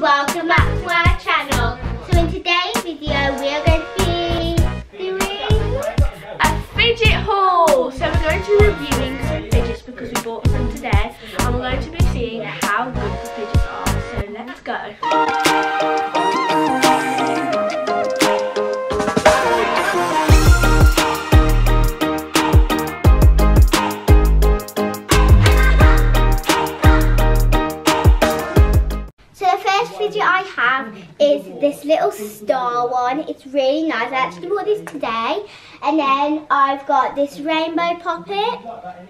welcome back to our channel. So in today's video we are going to be doing a fidget haul. So we're going to be reviewing some fidgets because we bought some today and we're going to be seeing how good the fidgets are. So let's go. Little star one. It's really nice. I actually bought this today. And then I've got this rainbow poppet.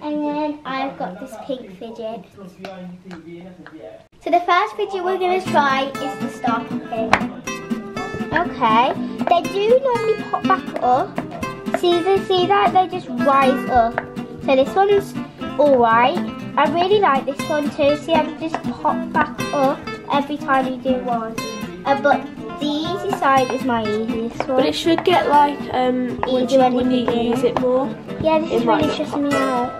And then I've got this pink fidget. So the first fidget we're going to try is the star poppet. Okay. They do normally pop back up. See, they see that? They just rise up. So this one's alright. I really like this one too. See they just pop back up every time you do one. Uh, but the easy side is my easiest one. But it should get like um once you, when when you use it. more. yeah, this is really stressing me out.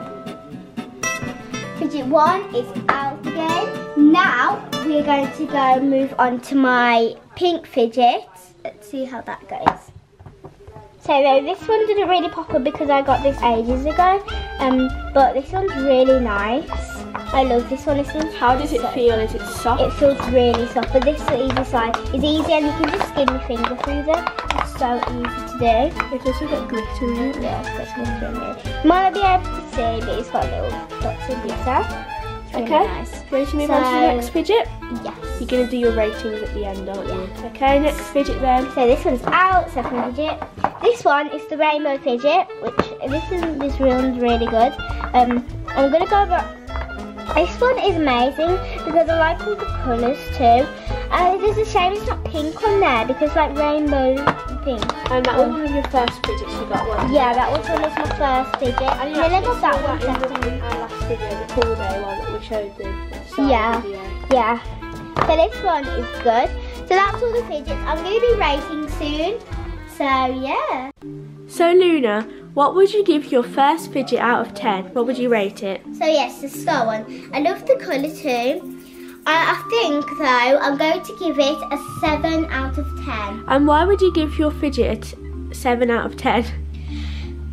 Fidget one is out again. Now we're going to go move on to my pink fidget. Let's see how that goes. So uh, this one didn't really pop up because I got this ages ago. Um, but this one's really nice. I love this one. One's How does it so- feel? Is it soft? It feels really soft, but this easy side is easy and you can just skin your finger through them. It's so easy to do. It's also got glitter in it. Yeah, it's got glitter in it. You might not be able to see, but it's got little dots of glitter. It's really Okay. nice. Ready to move on to the next fidget? Yes. You're going to do your ratings at the end, aren't you? Okay, next fidget then. So this one's out, second fidget. This one is the rainbow fidget, which this is this one's really good. Um, I'm gonna go over. This one is amazing because I like all the colours too. Uh, it is a shame it's not pink on there because like rainbow pink. And that was one of your first fidgets you got one. Yeah, that was one of my first fidget. And you actually got that one that second. in the, our last video, the pool day one that we showed the Yeah. video. Yeah. So this one is good. So that's all the fidgets. I'm going to be rating soon. So yeah. So Luna, what would you give your first fidget out of 10? What would you rate it? So yes, the star one. I love the colour too. I, I think though I'm going to give it a seven out of ten And why would you give your fidget a 7 out of 10?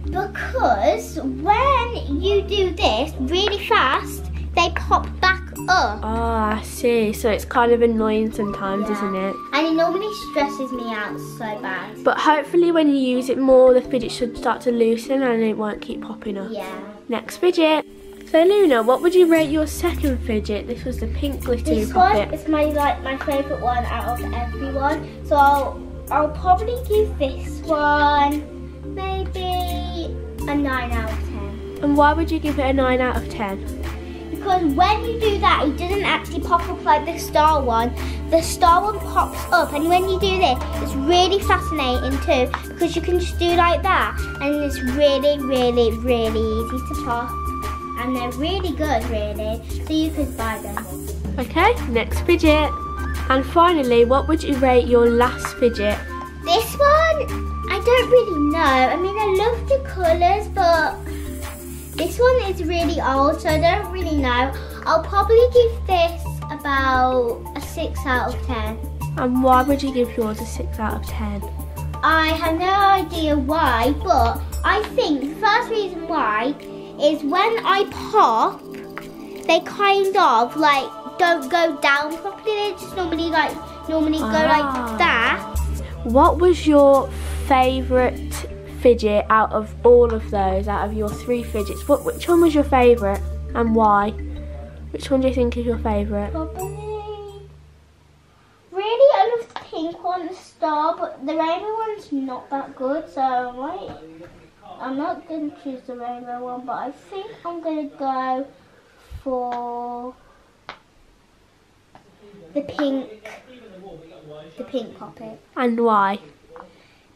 because when you do this really fast, they pop back Oh, ah, I see. So it's kind of annoying sometimes, Yeah. isn't it? And it normally stresses me out so bad. But hopefully when you use it more, the fidget should start to loosen and it won't keep popping up. Yeah. Next fidget. So Luna, what would you rate your second fidget? This was the pink glittery This one is my like my favourite one out of everyone. So I'll I'll probably give this one maybe a nine out of ten. And why would you give it a 9 out of 10? Because when you do that, it doesn't actually pop up like the star one. The star one pops up, and when you do this, it's really fascinating too because you can just do like that, and it's really, really, really easy to pop. And they're really good, really. So you could buy them. Okay, next fidget. And finally, what would you rate your last fidget? This one, I don't really know. I mean, I love the colours, but this one is really old, so I don't really know. I'll probably give this about a 6 out of 10. And why would you give yours a 6 out of 10? I have no idea why, but I think the first reason why is when I pop, they kind of like don't go down properly. They just normally like normally go Ah. like that. What was your favourite fidget out of all of those, out of your three fidgets? What, which one was your favourite and why? Which one do you think is your favourite? Probably. Really, I love the pink one, the star, but the rainbow one's not that good, so I might. I'm not gonna choose the rainbow one, but I think I'm gonna go for the pink, the pink poppet. And why?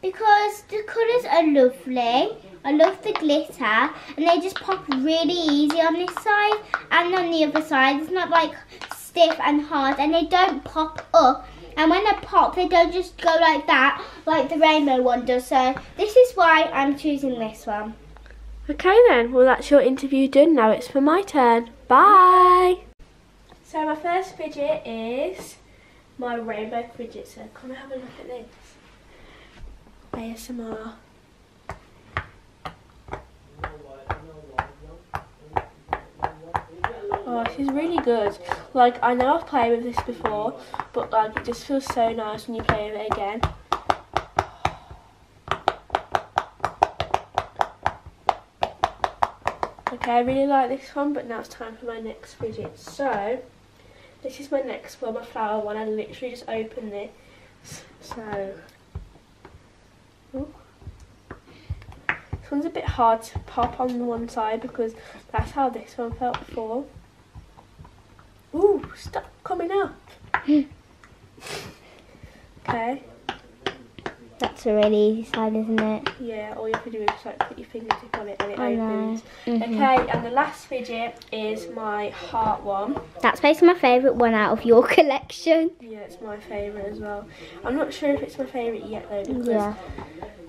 Because the colours are lovely. I love the glitter and they just pop really easy on this side and on the other side. It's not like stiff and hard and they don't pop up. And when they pop, they don't just go like that, like the rainbow one does. So this is why I'm choosing this one. Okay then, well that's your interview done. Now it's for my turn. Bye! So my first fidget is my rainbow fidget, so come and have a look at this. ASMR. Oh, is really good. Like, I know I've played with this before, but like, it just feels so nice when you play with it again. Okay, I really like this one, but now it's time for my next fidget. So, this is my next one, my flower one. I literally just opened this. So, this one's a bit hard to pop on the one side because that's how this one felt before. Ooh, stop coming up. Hmm. okay. That's a really easy side, isn't it? Yeah, all you have to do is like put your fingertip on it and it I opens. Mhm. Okay, and the last fidget is my heart one. That's basically my favourite one out of your collection. Yeah, it's my favourite as well. I'm not sure if it's my favourite yet though because Yeah.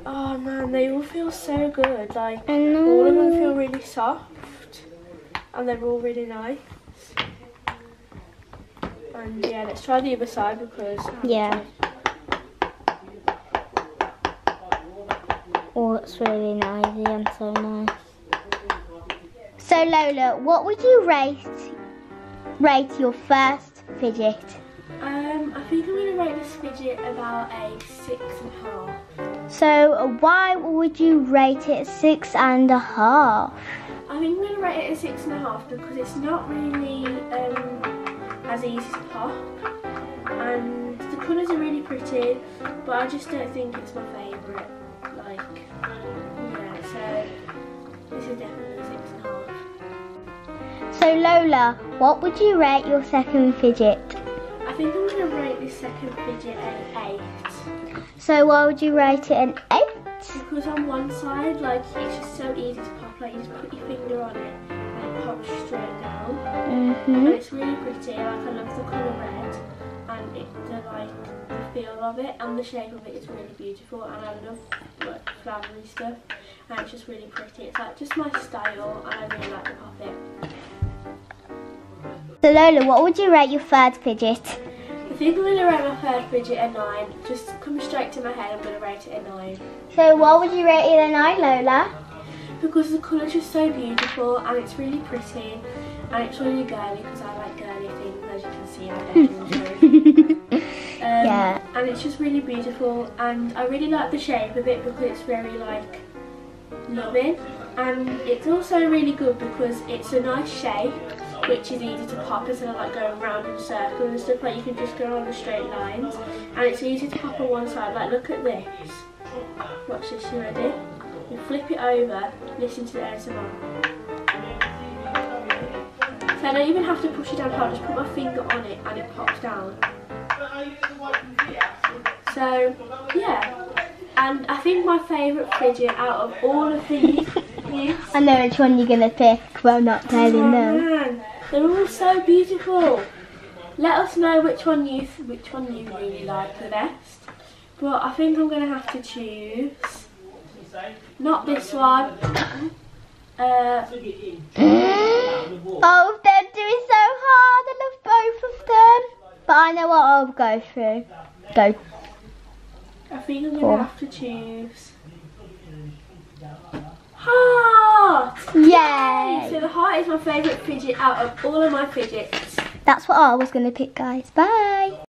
oh man, they all feel so good. Like all of them feel really soft and they're all really nice. And yeah, let's try the other side because Yeah. Tried- it's really nice and so nice. So Lola, what would you rate rate your first fidget? Um, I think I'm gonna rate this fidget about a six and a half. So uh, why would you rate it six and a half? I think I'm going to rate it a six and a half because it's not really um, as easy to pop and the colours are really pretty but I just don't think it's my favourite like yeah so this is definitely six and a half So Lola, what would you rate your second fidget? I think I'm going to rate this second fidget an 8 So why would you rate it an eight? because on one side like it's just so easy to pop like you just put your finger on it and it pops straight down and Mm-hmm. it's really pretty. Like I love the colour red, and it, the like the feel of it and the shape of it is really beautiful. And I love like flowery stuff, and it's just really pretty. It's like just my style, and I really like the pop it. So Lola, what would you rate your third fidget? I think I'm gonna rate my third fidget a nine. Just come straight to my head. I'm gonna rate it a nine So what would you rate it a nine, Lola? because the colour's just so beautiful and it's really pretty. And it's really girly because I like girly things, as you can see. Um, Yeah. And it's just really beautiful, and I really like the shape of it because it's very like loving, and it's also really good because it's a nice shape, which is easy to pop instead of like going round in circles and stuff. Like you can just go on the straight lines, and it's easy to pop on one side. Like look at this. Watch this. You ready? You flip it over. Listen to the ASMR. So I even have to push it down hard, just put my finger on it and it pops down. So, yeah. And I think my favourite fidget out of all of these is... I know which one you're gonna pick, but I'm not Oh telling them. man, they're all so beautiful. Let us know which one you which one you really like the best. But I think I'm gonna have to choose not this one. Uh, Oh, they're doing so hard. I love both of them. But I know what I'll go through. Go. I think I'm gonna have to choose heart. So Yay! the heart is my favourite fidget out of all of my fidgets. That's what I was gonna pick, guys. Bye.